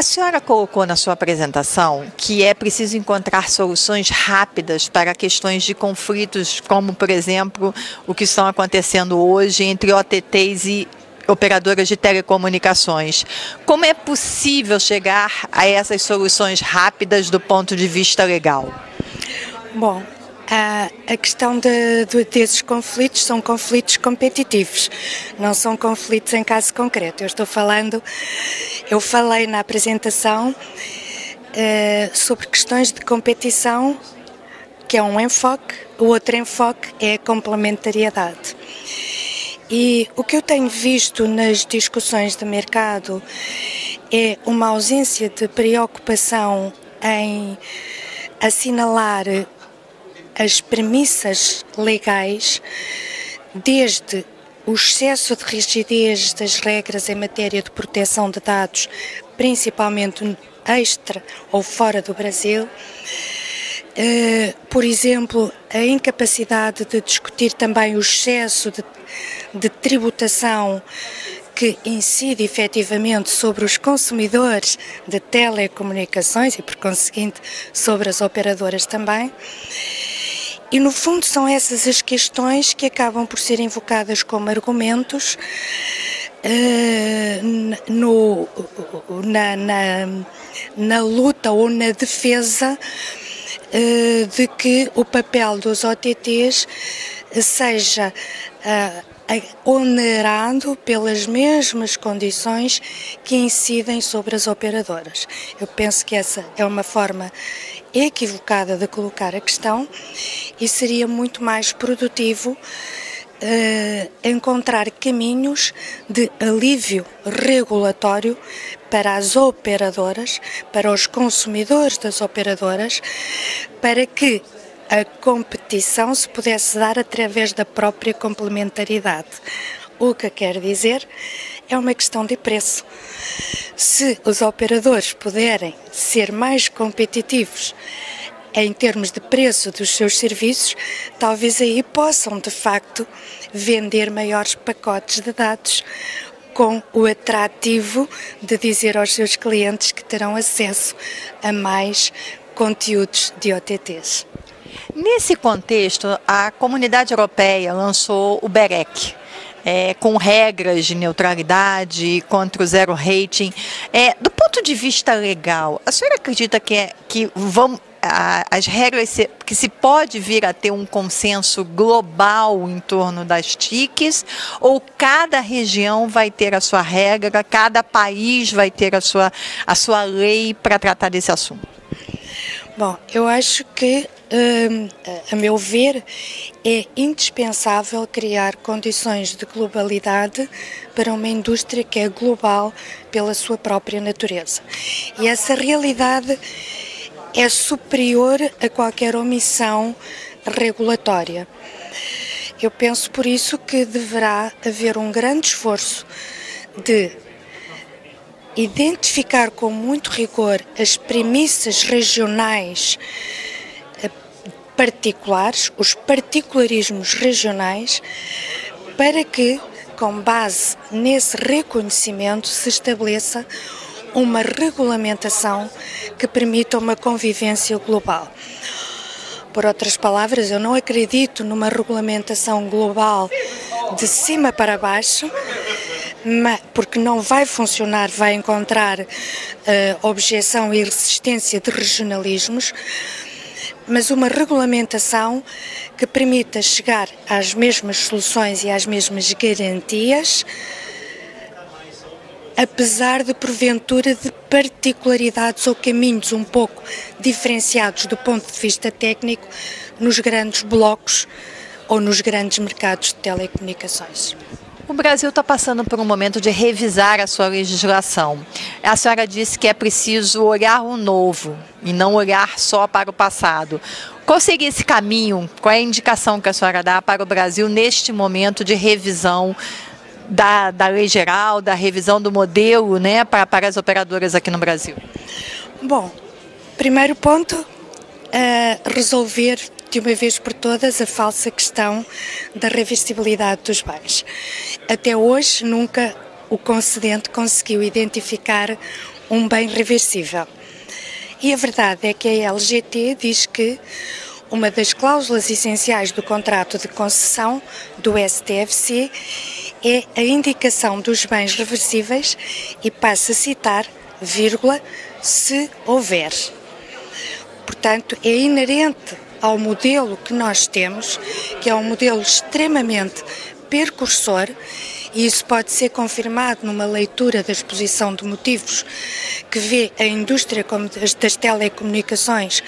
A senhora colocou na sua apresentação que é preciso encontrar soluções rápidas para questões de conflitos, como, por exemplo, o que estão acontecendo hoje entre OTTs e operadoras de telecomunicações. Como é possível chegar a essas soluções rápidas do ponto de vista legal? Bom, a, questão de, de, desses conflitos são conflitos competitivos, não são conflitos em caso concreto. Eu estou falando, eu falei na apresentação uh, sobre questões de competição, que é um enfoque, o outro enfoque é a complementariedade. E o que eu tenho visto nas discussões de mercado é uma ausência de preocupação em assinalar as premissas legais, desde o excesso de rigidez das regras em matéria de proteção de dados, principalmente extra ou fora do Brasil, Uh, por exemplo, a incapacidade de discutir também o excesso de, de tributação que incide efetivamente sobre os consumidores de telecomunicações e, por conseguinte, sobre as operadoras também. E no fundo são essas as questões que acabam por ser invocadas como argumentos uh, no, na, na, na luta ou na defesa uh, de que o papel dos OTTs seja uh, onerado pelas mesmas condições que incidem sobre as operadoras. Eu penso que essa é uma forma equivocada de colocar a questão e seria muito mais produtivo uh, encontrar caminhos de alívio regulatório para as operadoras, para os consumidores das operadoras, para que a competição se pudesse dar através da própria complementaridade. O que quer dizer é uma questão de preço. Se os operadores puderem ser mais competitivos em termos de preço dos seus serviços, talvez aí possam de facto vender maiores pacotes de dados com o atrativo de dizer aos seus clientes que terão acesso a mais conteúdos de OTTs. Nesse contexto, a comunidade europeia lançou o BEREC, é, com regras de neutralidade, contra o zero rating. É, do ponto de vista legal, a senhora acredita que, é, que vamos, a, as regras se, que se pode vir a ter um consenso global em torno das TICs ou cada região vai ter a sua regra, cada país vai ter a sua, a sua lei para tratar desse assunto? Bom, eu acho que a meu ver, é indispensável criar condições de globalidade para uma indústria que é global pela sua própria natureza. E essa realidade é superior a qualquer omissão regulatória. Eu penso por isso que deverá haver um grande esforço de identificar com muito rigor as premissas regionais particulares, os particularismos regionais, para que, com base nesse reconhecimento, se estabeleça uma regulamentação que permita uma convivência global. Por outras palavras, eu não acredito numa regulamentação global de cima para baixo, porque não vai funcionar, vai encontrar uh, objeção e resistência de regionalismos, mas uma regulamentação que permita chegar às mesmas soluções e às mesmas garantias, apesar de porventura de particularidades ou caminhos um pouco diferenciados do ponto de vista técnico nos grandes blocos ou nos grandes mercados de telecomunicações. O Brasil está passando por um momento de revisar a sua legislação. A senhora disse que é preciso olhar o novo e não olhar só para o passado. Qual seria esse caminho? Qual é a indicação que a senhora dá para o Brasil neste momento de revisão da, da lei geral, da revisão do modelo né, para, para as operadoras aqui no Brasil? Bom, primeiro ponto, é resolver de uma vez por todas a falsa questão da revestibilidade dos bens. Até hoje nunca o concedente conseguiu identificar um bem reversível. E a verdade é que a LGT diz que uma das cláusulas essenciais do contrato de concessão do STFC é a indicação dos bens reversíveis e passa a citar, vírgula, se houver. Portanto, é inerente ao modelo que nós temos, que é um modelo extremamente percursor, e isso pode ser confirmado numa leitura da exposição de motivos que vê a indústria das telecomunicações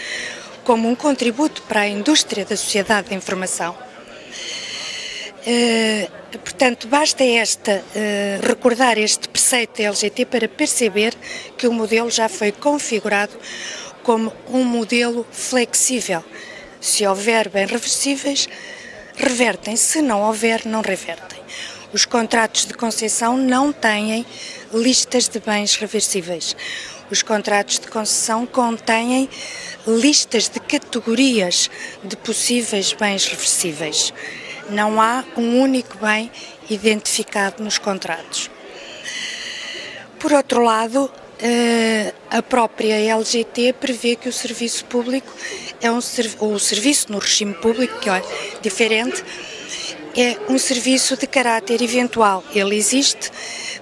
como um contributo para a indústria da sociedade da informação. Uh, portanto, basta esta uh, recordar este preceito da LGT para perceber que o modelo já foi configurado como um modelo flexível. Se houver bens reversíveis, revertem, se não houver, não revertem. Os contratos de concessão não têm listas de bens reversíveis. Os contratos de concessão contêm listas de categorias de possíveis bens reversíveis. Não há um único bem identificado nos contratos. Por outro lado, a própria LGT prevê que o serviço público é um o serviço no regime público, que é diferente, é um serviço de caráter eventual. Ele existe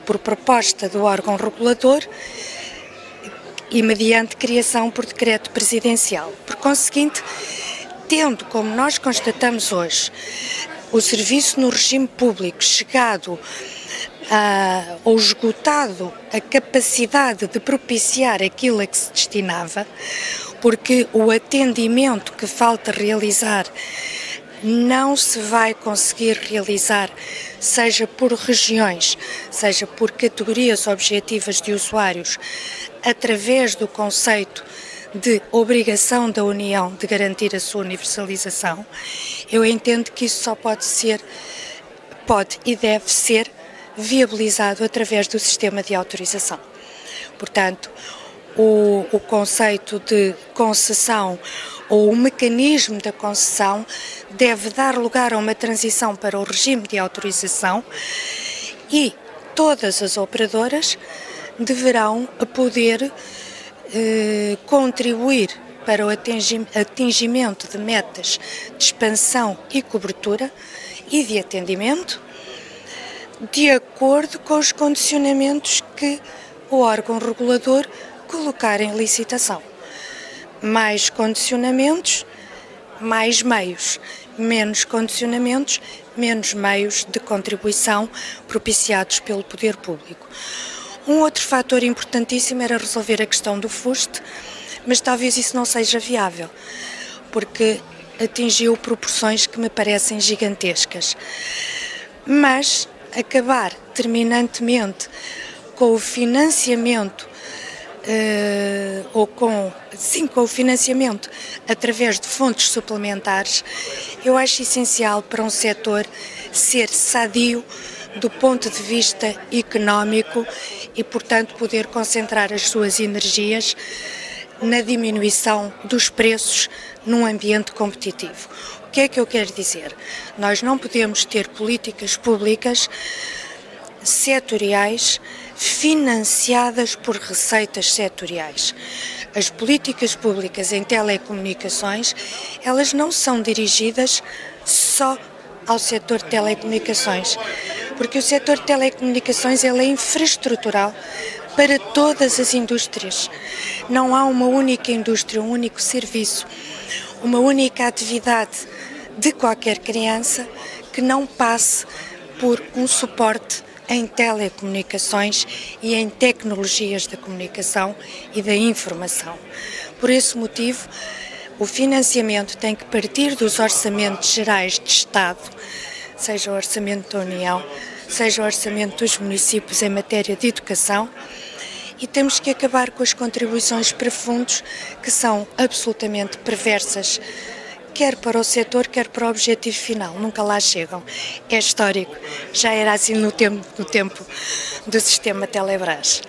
por proposta do órgão regulador e mediante criação por decreto presidencial. Por conseguinte, tendo, como nós constatamos hoje, o serviço no regime público chegado a, ou esgotado a capacidade de propiciar aquilo a que se destinava, porque o atendimento que falta realizar não se vai conseguir realizar, seja por regiões, seja por categorias objetivas de usuários, através do conceito de obrigação da União de garantir a sua universalização, eu entendo que isso só pode ser, pode e deve ser viabilizado através do sistema de autorização. Portanto, o, o conceito de concessão ou o mecanismo da concessão deve dar lugar a uma transição para o regime de autorização e todas as operadoras deverão poder eh, contribuir para o atingimento de metas de expansão e cobertura e de atendimento de acordo com os condicionamentos que o órgão regulador colocar em licitação mais condicionamentos, mais meios, menos condicionamentos, menos meios de contribuição propiciados pelo poder público. Um outro fator importantíssimo era resolver a questão do FUST, mas talvez isso não seja viável, porque atingiu proporções que me parecem gigantescas. Mas acabar terminantemente com o financiamento uh, ou com, sim, com o financiamento através de fontes suplementares, eu acho essencial para um setor ser sadio do ponto de vista económico e, portanto, poder concentrar as suas energias na diminuição dos preços num ambiente competitivo. O que é que eu quero dizer? Nós não podemos ter políticas públicas setoriais financiadas por receitas setoriais. As políticas públicas em telecomunicações, elas não são dirigidas só ao setor de telecomunicações, porque o setor de telecomunicações ele é infraestrutural para todas as indústrias. Não há uma única indústria, um único serviço, uma única atividade de qualquer criança que não passe por um suporte em telecomunicações e em tecnologias da comunicação e da informação. Por esse motivo, o financiamento tem que partir dos orçamentos gerais de Estado, seja o orçamento da União, seja o orçamento dos municípios em matéria de educação, e temos que acabar com as contribuições para fundos que são absolutamente perversas quer para o setor, quer para o objetivo final. Nunca lá chegam. É histórico. Já era assim no tempo, no tempo do sistema Telebrás.